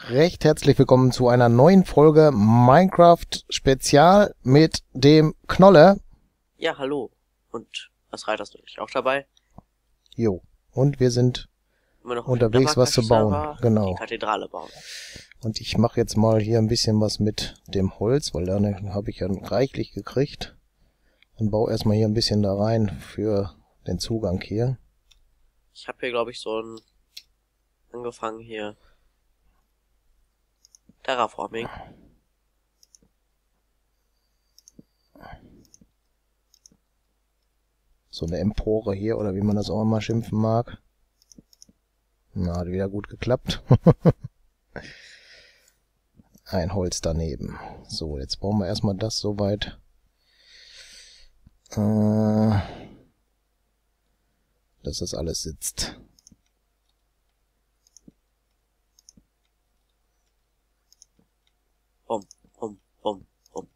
recht herzlich willkommen zu einer neuen Folge Minecraft Spezial mit dem Knolle. Ja, hallo. Und was reiterst du nicht auch dabei? Jo. Und wir sind Unterwegs, was zu bauen. Genau. Die Kathedrale bauen. und ich mache jetzt mal hier ein bisschen was mit dem Holz, weil da habe ich ja reichlich gekriegt. Und baue erstmal hier ein bisschen da rein für den Zugang hier. Ich habe hier, glaube ich, so ein angefangen hier Terraforming. So eine Empore hier oder wie man das auch immer schimpfen mag. Na, hat wieder gut geklappt. Ein Holz daneben. So, jetzt brauchen wir erstmal das soweit. Äh, dass das alles sitzt. Bum, bum, bum, bum.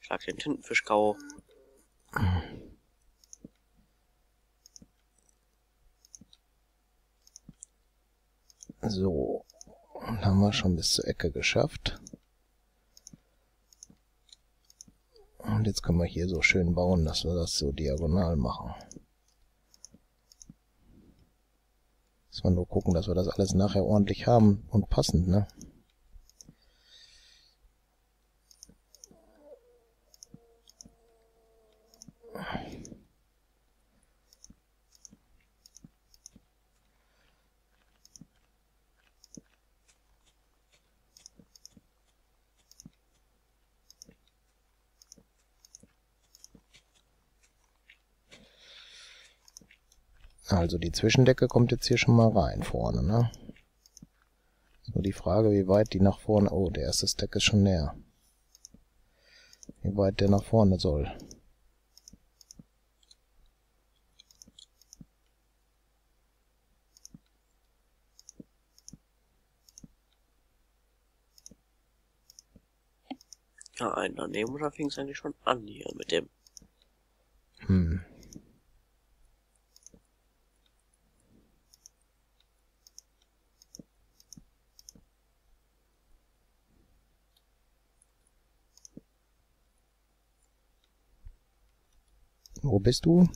Schlag den Tintenfischkau. So, und haben wir schon bis zur Ecke geschafft. Und jetzt können wir hier so schön bauen, dass wir das so diagonal machen. Müssen wir nur gucken, dass wir das alles nachher ordentlich haben und passend, ne? Also die Zwischendecke kommt jetzt hier schon mal rein vorne, ne? Nur die Frage, wie weit die nach vorne... Oh, der erste Stack ist schon näher. Wie weit der nach vorne soll. Ja, einen daneben dann fing es eigentlich schon an hier mit dem. Bist du?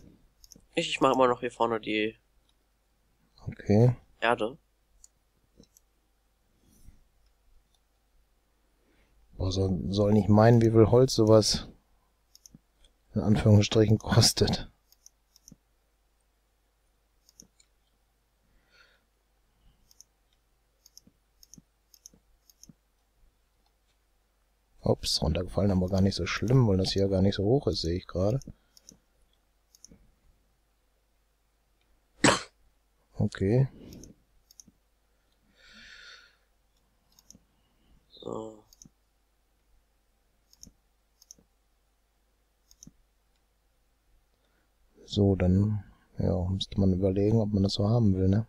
Ich, ich mache immer noch hier vorne die Okay. Erde. Boah, so, soll nicht meinen, wie viel Holz sowas in Anführungsstrichen kostet. Ups, runtergefallen, aber gar nicht so schlimm, weil das hier gar nicht so hoch ist, sehe ich gerade. Okay. So. So, dann ja, müsste man überlegen, ob man das so haben will, ne?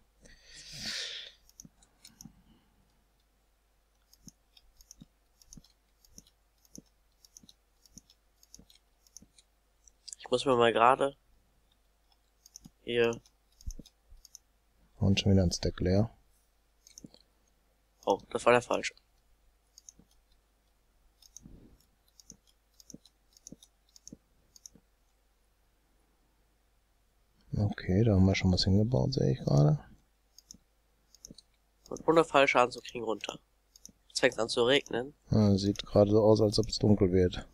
Ich muss mir mal gerade hier. Und schon wieder ein Stack leer. Oh, das war der falsche. Okay, da haben wir schon was hingebaut, sehe ich gerade. Und ohne falsche anzukriegen runter. Jetzt fängt an zu regnen. Ja, sieht gerade so aus, als ob es dunkel wird.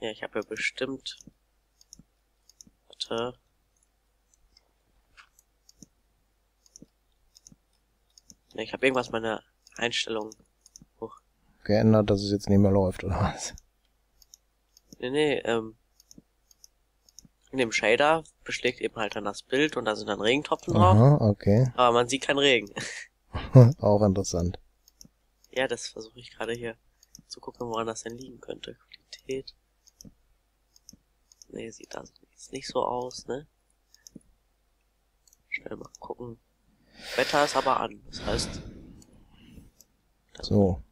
Ja, ich habe ja bestimmt. Warte. Ich habe irgendwas meine Einstellung. Geändert, dass es jetzt nicht mehr läuft, oder was? Nee, nee, ähm. In dem Shader beschlägt eben halt dann das Bild und da sind dann Regentropfen drauf. Aha, okay. Aber man sieht keinen Regen. Auch interessant. Ja, das versuche ich gerade hier zu gucken, woran das denn liegen könnte. Qualität. Nee, sieht das jetzt nicht so aus, ne? Schnell mal gucken. Wetter ist aber an, das heißt. So.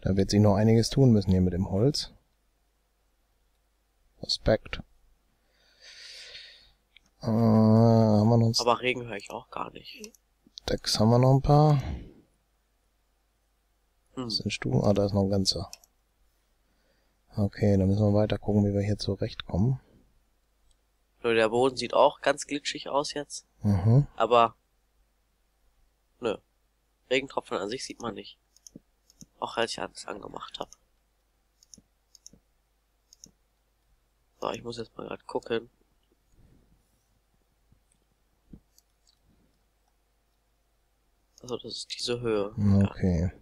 Da wird sich noch einiges tun müssen hier mit dem Holz. Respekt. Äh, haben wir noch Aber Regen höre ich auch gar nicht. Decks haben wir noch ein paar. Hm. Das sind Stufen. Ah, da ist noch ein ganzer. Okay, dann müssen wir weiter gucken, wie wir hier zurechtkommen. Nur der Boden sieht auch ganz glitschig aus jetzt. Mhm. Aber. Nö. Regentropfen an sich sieht man nicht. Auch als ich alles angemacht habe. So, ich muss jetzt mal gerade gucken. Also das ist diese Höhe. Ja. Okay. Aua.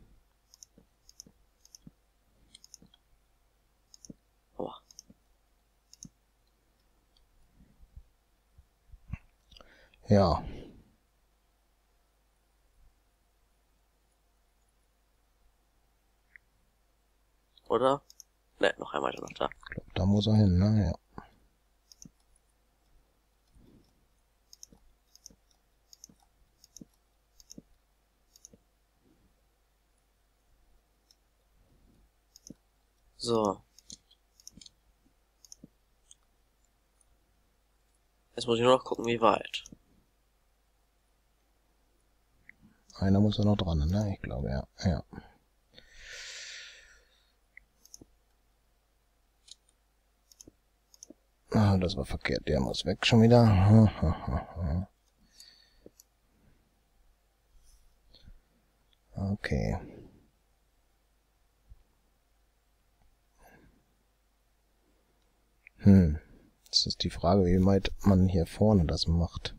Ja. Oder? Ne, noch einmal noch da. Ich glaub, da muss er hin, ne? Ja. So. Jetzt muss ich nur noch gucken, wie weit. Einer muss er noch dran, ne? Ich glaube, ja. Ja. Ah, das war verkehrt. Der muss weg schon wieder. Okay. Hm. Das ist die Frage, wie weit man hier vorne das macht.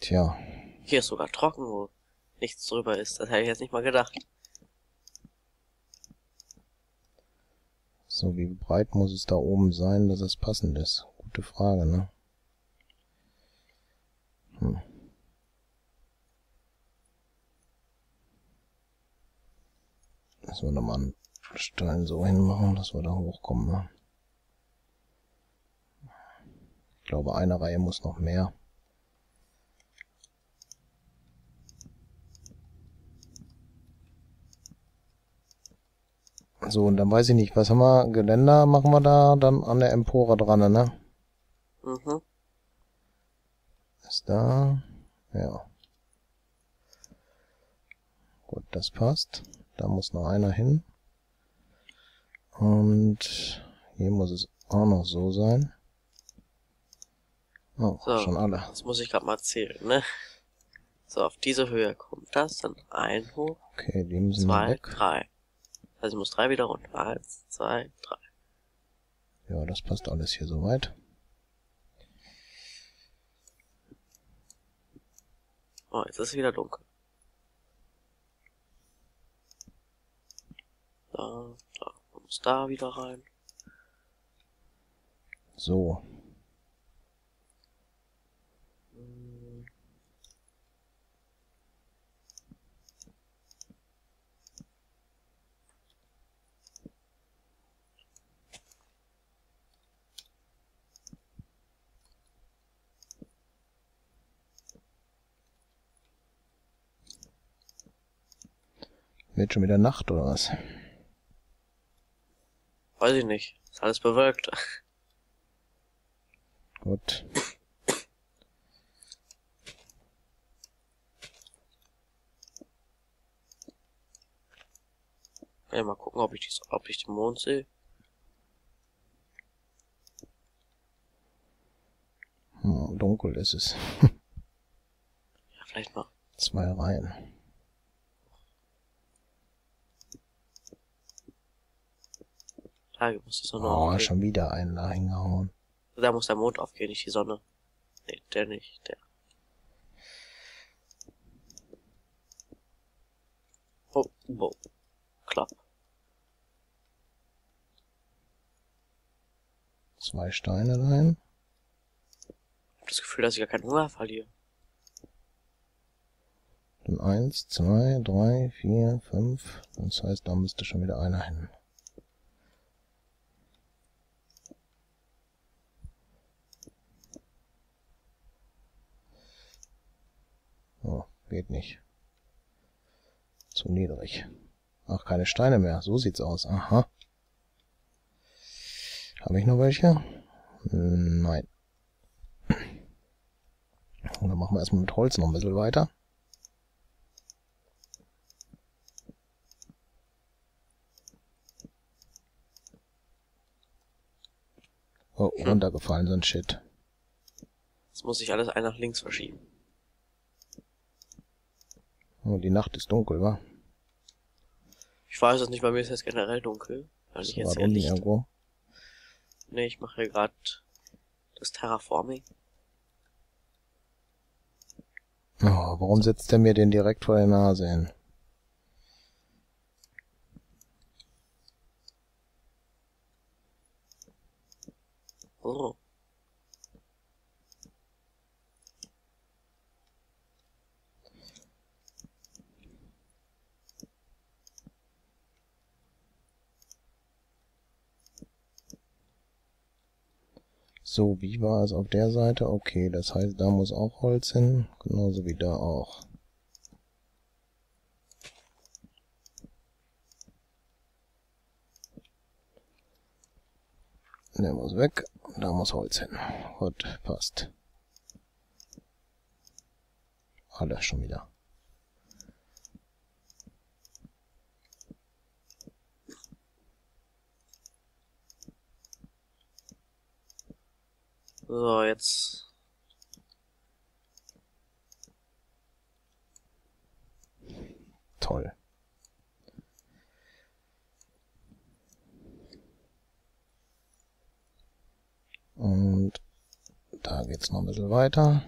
Tja. Hier ist sogar trocken, wo nichts drüber ist. Das hätte ich jetzt nicht mal gedacht. So, wie breit muss es da oben sein, dass es passend ist? Gute Frage, ne? Hm. Müssen wir nochmal einen Stein so hinmachen, dass wir da hochkommen, ne? Ich glaube, eine Reihe muss noch mehr. So, und dann weiß ich nicht, was haben wir? Geländer machen wir da dann an der Empore dran, ne? Mhm. Ist da. Ja. Gut, das passt. Da muss noch einer hin. Und hier muss es auch noch so sein. Oh, So. schon alle. Das muss ich gerade mal zählen, ne? So, auf diese Höhe kommt das, dann ein hoch, Okay, die müssen zwei, weg. drei. Also ich muss drei wieder runter. Eins, zwei, drei. Ja, das passt alles hier soweit. Oh, jetzt ist es wieder dunkel. Da, da, muss da wieder rein. So. Hm, Wird schon wieder Nacht oder was? Weiß ich nicht. Ist alles bewölkt. Gut. Ja mal gucken, ob ich, dies, ob ich den Mond sehe. Hm, dunkel ist es. Ja, vielleicht mal. Zwei Reihen. Tage muss die Sonne Oh, aufgehen. schon wieder einen da hingehauen. Da muss der Mond aufgehen, nicht die Sonne. Nee, der nicht, der. Oh, oh. Klapp. Zwei Steine dahin. Ich hab das Gefühl, dass ich gar keinen Hunger verliere. Dann eins, zwei, drei, vier, fünf. Das heißt, da müsste schon wieder einer hin. Oh, geht nicht. Zu niedrig. Ach, keine Steine mehr. So sieht's aus. Aha. Habe ich noch welche? Nein. machen wir erstmal mit Holz noch ein bisschen weiter. Oh, Hm. runtergefallen, so ein Shit. Jetzt muss ich alles ein nach links verschieben. Oh, die Nacht ist dunkel, wa? Ich weiß es nicht, bei mir ist jetzt generell dunkel. Weil ich jetzt hier Licht. irgendwo. Nee, ich mache hier gerade das Terraforming. Oh, warum setzt er mir den direkt vor der Nase hin? Oh. So, wie war es auf der Seite? Okay, das heißt, da muss auch Holz hin, genauso wie da auch. Der muss weg, da muss Holz hin. Gut, passt. Alles schon wieder. So, jetzt. Toll. Und da geht's noch ein bisschen weiter.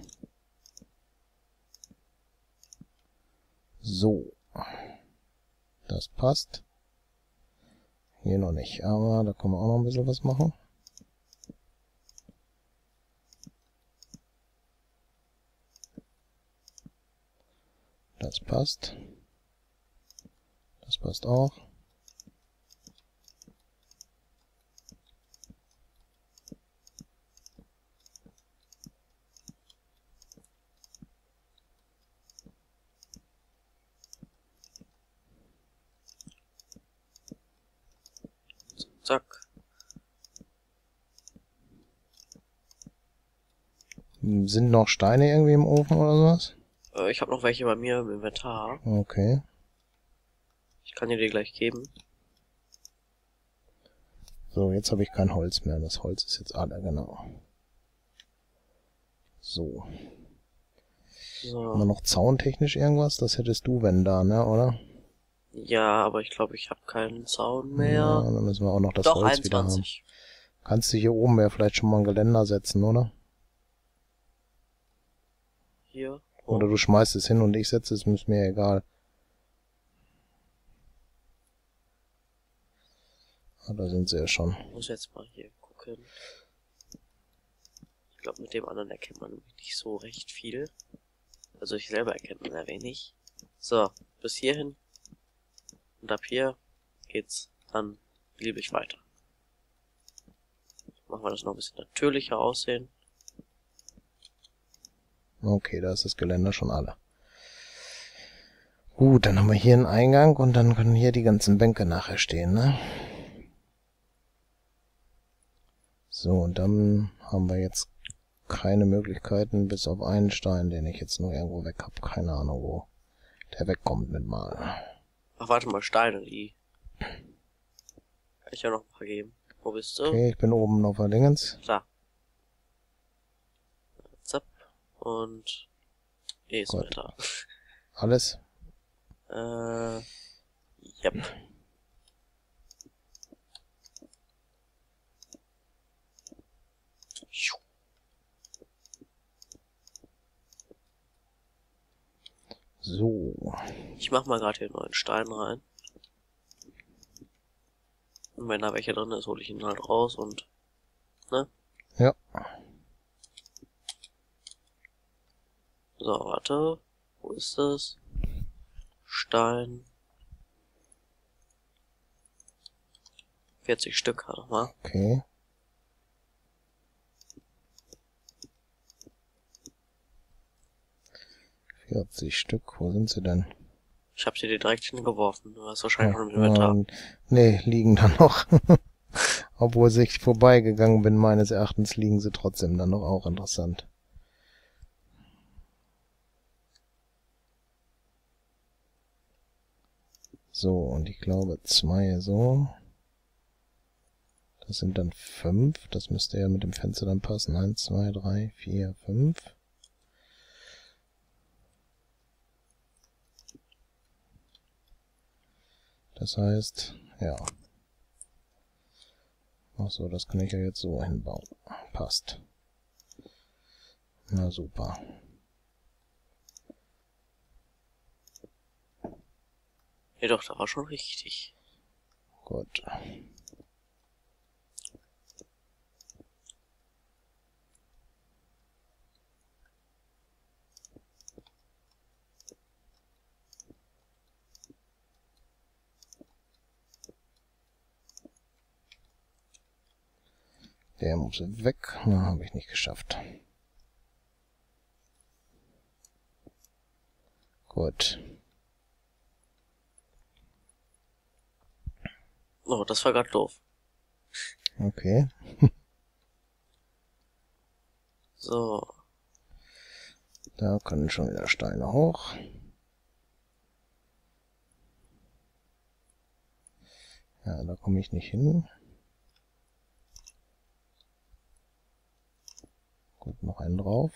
So. Das passt. Hier noch nicht, aber da können wir auch noch ein bisschen was machen. Das passt. Das passt auch. Zack. Sind noch Steine irgendwie im Ofen oder sowas? Äh, ich habe noch welche bei mir im Inventar. Okay. Ich kann dir die gleich geben. So, jetzt habe ich kein Holz mehr. Das Holz ist jetzt alle, genau. So. Haben wir So. noch zauntechnisch irgendwas? Das hättest du, wenn da, ne, oder? Ja, aber ich glaube, ich habe keinen Zaun Ja, mehr. dann müssen wir auch noch das Doch, Holz wieder haben. 21. Kannst du hier oben ja vielleicht schon mal ein Geländer setzen, oder? Hier. Oder du schmeißt es hin und ich setze es, ist mir egal. Ah, da sind sie ja schon. Ich muss jetzt mal hier gucken. Ich glaube, mit dem anderen erkennt man nicht so recht viel. Also ich selber erkennt man sehr wenig. So, bis hierhin. Und ab hier geht's dann beliebig weiter. Machen wir das noch ein bisschen natürlicher aussehen. Okay, da ist das Geländer schon alle. Gut, dann haben wir hier einen Eingang und dann können hier die ganzen Bänke nachher stehen, ne? So, und dann haben wir jetzt keine Möglichkeiten, bis auf einen Stein, den ich jetzt nur irgendwo weg hab. Keine Ahnung, wo der wegkommt mit mal. Ach, warte mal, Steine, die. Kann ich ja noch ein paar geben. Wo bist du? Okay, ich bin oben auf der Dingens. Da. Und. E mit da. Alles? Äh. Yep. So. Ich mach mal gerade hier einen neuen Stein rein. Und wenn da welcher drin ist, hole ich ihn halt raus und. Ne? Ja. So, warte. Wo ist das? Stein. 40 Stück hat er mal. Okay. Vierzig Stück, wo sind sie denn? Ich hab sie dir direkt hingeworfen. Du hast wahrscheinlich schon im Inventar. Ähm, nee, liegen da noch. Obwohl ich vorbeigegangen bin, meines Erachtens liegen sie trotzdem dann noch auch interessant. So, und ich glaube zwei so. Das sind dann fünf. Das müsste ja mit dem Fenster dann passen. Eins, zwei, drei, vier, fünf. Das heißt, ja. Ach so, das kann ich ja jetzt so hinbauen. Passt. Na super. Ja doch, da war schon richtig. Gut. Der muss weg. Na, habe ich nicht geschafft. Gut. Oh, das war grad doof. Okay. So. Da können schon wieder Steine hoch. Ja, da komme ich nicht hin. Gut, noch einen drauf.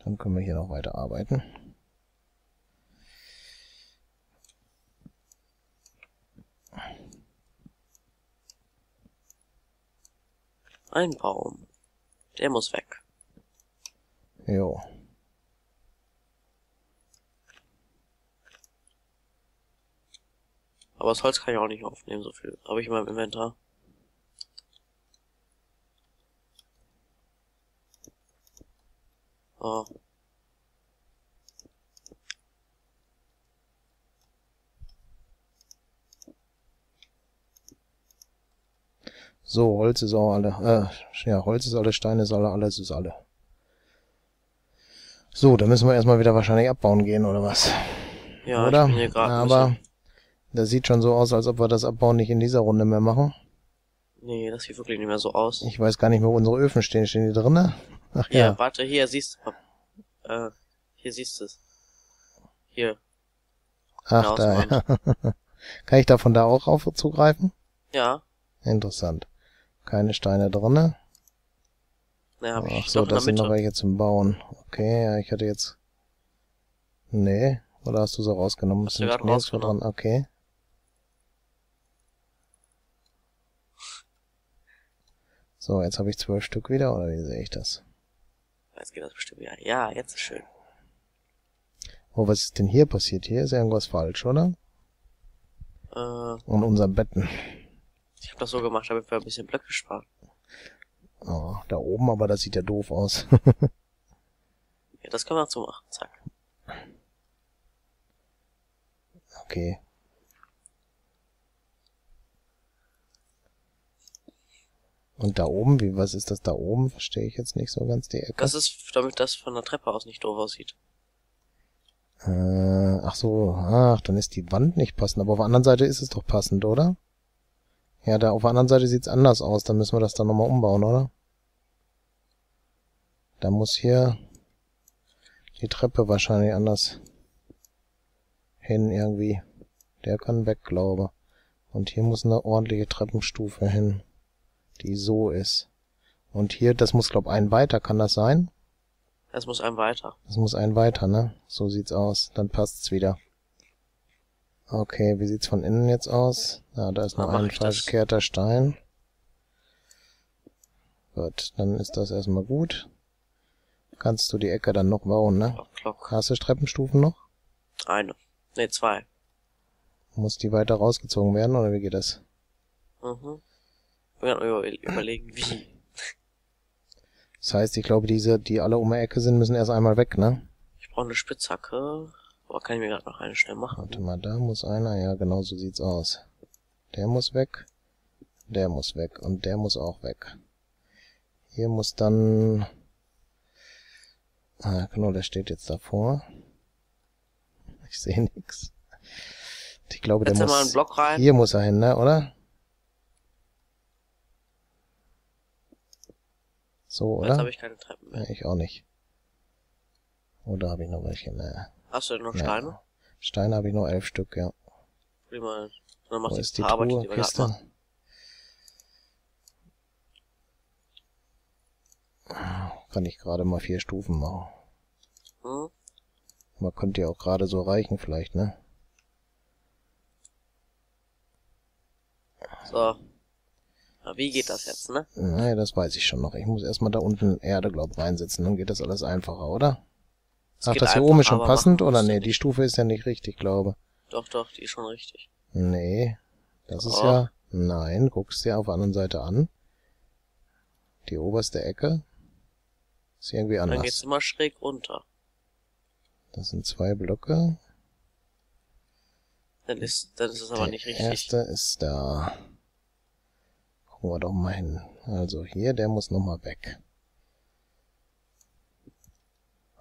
Dann können wir hier noch weiter arbeiten. Ein Baum. Der muss weg. Jo. Aber das Holz kann ich auch nicht aufnehmen, so viel. Habe ich in meinem Inventar. Oh. So, Holz ist auch alle. Äh, ja, Holz ist alle, Steine ist alle, alles ist alle. So, da müssen wir erstmal wieder wahrscheinlich abbauen gehen, oder was? Ja, oder? ich bin hier gerade Aber das sieht schon so aus, als ob wir das Abbauen nicht in dieser Runde mehr machen. Nee, das sieht wirklich nicht mehr so aus. Ich weiß gar nicht mehr, wo unsere Öfen stehen. Stehen die drinnen? Ach Ja, ja. warte, hier siehst du. Äh, hier siehst du es. Hier. Ach, da. Ja. Kann ich da von da auch rauf zugreifen? Ja. Interessant. Keine Steine drinne. Ne, hab Ach ich so, das sind noch welche zum Bauen. Okay, ja, ich hatte jetzt... Nee, oder hast du so rausgenommen? Das sind rausgenommen. dran. Okay. So, jetzt habe ich zwölf Stück wieder, oder wie sehe ich das? Jetzt geht das bestimmt wieder. Ja, jetzt ist schön. Oh, was ist denn hier passiert? Hier ist irgendwas falsch, oder? Äh, Und unser Betten. Habe das so gemacht, damit wir ein bisschen Blöcke sparen. Oh, da oben, aber das sieht ja doof aus. Ja, das können wir so machen. Zack. okay. Und da oben, wie, was ist das da oben? Verstehe ich jetzt nicht so ganz die Ecke. Das ist, damit das von der Treppe aus nicht doof aussieht. Äh, ach so, ach, dann ist die Wand nicht passend, aber auf der anderen Seite ist es doch passend, oder? Ja, da auf der anderen Seite sieht's anders aus, dann müssen wir das dann nochmal umbauen, oder? Da muss hier die Treppe wahrscheinlich anders hin irgendwie. Der kann weg, glaube. Und hier muss eine ordentliche Treppenstufe hin, die so ist. Und hier, das muss, glaub, ein weiter, kann das sein? Es muss einem weiter. Das muss ein weiter, ne? So sieht's aus. Dann passt's wieder. Okay, wie sieht's von innen jetzt aus? Ja, da ist noch ein ich das. verkehrter Stein. Gut, dann ist das erstmal gut. Kannst du die Ecke dann noch bauen, ne? Klock, klock. Hast du Treppenstufen noch? Eine. Ne, zwei. Muss die weiter rausgezogen werden, oder wie geht das? Mhm. Wir werden über überlegen, wie. Das heißt, ich glaube, diese, die alle um die Ecke sind, müssen erst einmal weg, ne? Ich brauche eine Spitzhacke. Aber kann ich mir gerade noch eine schnell machen? Warte mal, da muss einer, ja, genau so sieht's aus. Der muss weg, der muss weg und der muss auch weg. Hier muss dann, ah, genau, der steht jetzt davor. Ich sehe nix. Ich glaube, der da mal einen muss, Block rein. hier muss er hin, ne, oder? So, Jetzt oder? habe ich keine Treppen mehr. Ich auch nicht. Oder habe ich noch welche? Ne. Hast du denn noch Ja. Steine? Steine habe ich nur elf Stück, ja. Mal. Dann macht Wo die ist die Arbeit, Truhe, die Kiste? Kann ich gerade mal vier Stufen machen. Hm? Man könnte ja auch gerade so reichen vielleicht, ne? So. Na, wie geht das jetzt, ne? Naja, das weiß ich schon noch. Ich muss erstmal da unten Erde, glaub reinsetzen, dann geht das alles einfacher, oder? Es Ach, das hier oben ist schon passend, oder nee? Die. Stufe ist ja nicht richtig, glaube. Doch, doch, die ist schon richtig. Nee, das ist Oh. ja... Nein, guckst dir auf der anderen Seite an. Die oberste Ecke ist irgendwie Dann geht's anders. immer schräg runter. Das sind zwei Blöcke. Dann ist, dann ist es aber Der nicht richtig. erste ist da. Gucken wir doch mal hin. Also hier, der muss nochmal weg.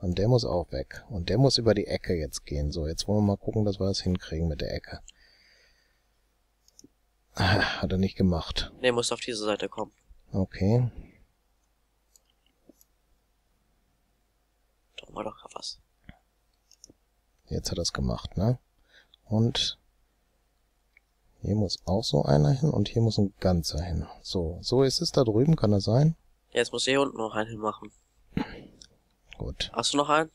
Und der muss auch weg. Und der muss über die Ecke jetzt gehen. So, jetzt wollen wir mal gucken, dass wir das hinkriegen mit der Ecke. Ah, Hat er nicht gemacht. Ne, muss auf diese Seite kommen. Okay. Da war doch was. Jetzt hat er es gemacht, ne? Und hier muss auch so einer hin und hier muss ein ganzer hin. So, so ist es da drüben, kann das sein? Ja, jetzt muss ich hier unten noch einen hinmachen. Gut. Hast du noch einen?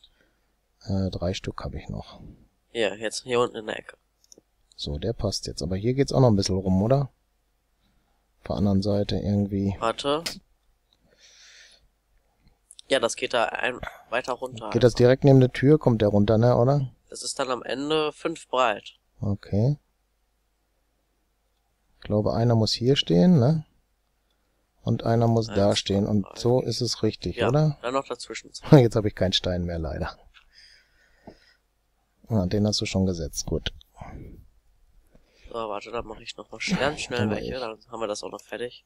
Äh, drei Stück habe ich noch. Hier, jetzt hier unten in der Ecke. So, der passt jetzt. Aber hier geht's auch noch ein bisschen rum, oder? Auf der anderen Seite irgendwie. Warte. Ja, das geht da ein, weiter runter. Geht das direkt neben der Tür? Kommt der runter, ne, oder? Das ist dann am Ende fünf breit. Okay. Ich glaube, einer muss hier stehen, ne? Und einer muss Eins, da stehen. Und zwei, so ist es richtig, Ja, oder? dann noch dazwischen. Jetzt habe ich keinen Stein mehr, leider. Ah, den hast du schon gesetzt. Gut. So, warte, dann mache ich noch mal schnell Dann welche, ich. dann haben wir das auch noch fertig.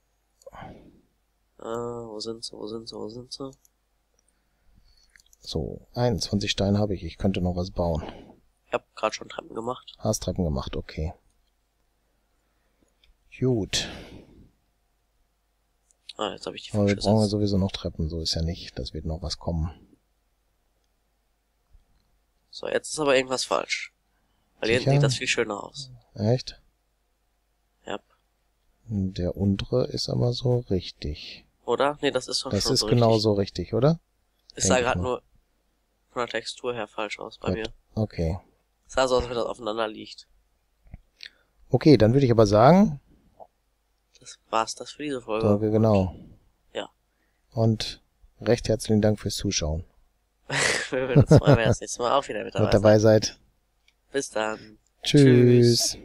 Äh, wo sind sie, wo sind sie, wo sind sie? So, 21 Steine habe ich. Ich könnte noch was bauen. Ich hab gerade schon Treppen gemacht. Haarstreppen gemacht, okay. Gut. Ah, jetzt habe ich die Aber wir brauchen ja sowieso noch Treppen. So ist ja nicht. Das wird noch was kommen. So, jetzt ist aber irgendwas falsch. Weil hier Sicher? sieht das viel schöner aus. Echt? Ja. Der untere ist aber so richtig. Oder? Nee, das ist doch Das schon ist so genau richtig. so richtig, oder? Es denk sah ich gerade nur von der Textur her falsch aus bei Gut. mir. Okay. Es sah so aus, als wenn das aufeinander liegt. Okay, dann würde ich aber sagen, Das war's das für diese Folge. so, genau. Ja. Und recht herzlichen Dank fürs Zuschauen. Wenn wir das, wollen wir das nächste Mal auch wieder mit dabei dabei seid. Bis dann. Tschüss. Tschüss.